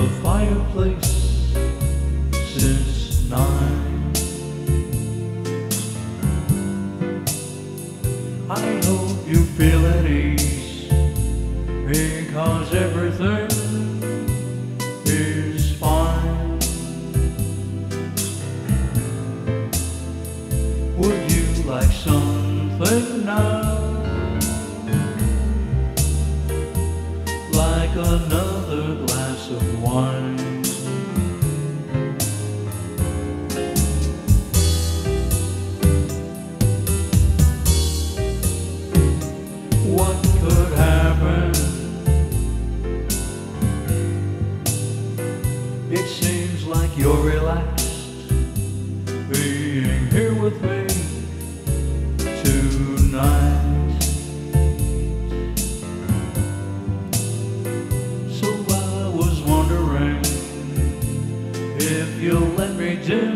the fireplace since nine. I hope you feel at ease because everything is fine. Would you like something now? It seems like you're relaxed being here with me tonight. So I was wondering if you'll let me dim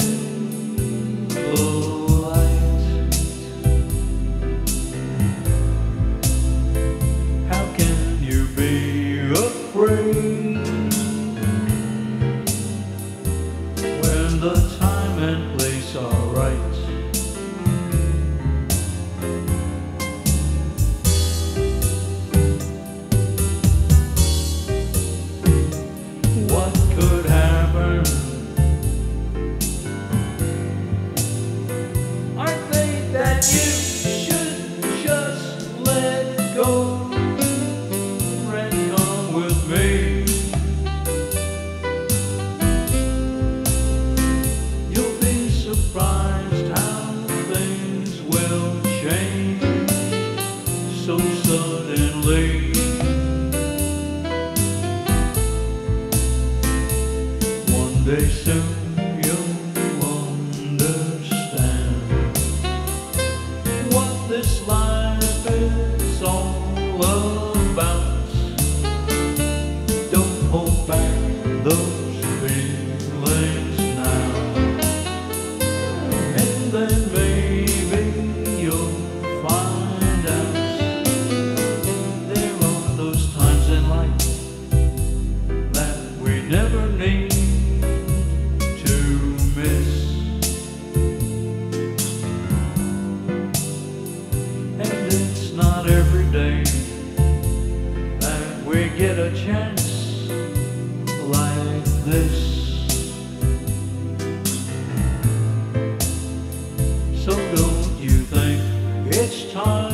the light. How can you be afraid so suddenly. One day soon you'll understand what this life is all about. Chance like this. So don't you think it's time?